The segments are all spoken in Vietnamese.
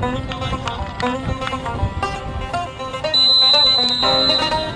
Thank you.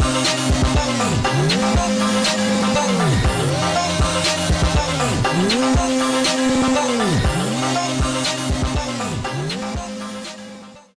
Bye.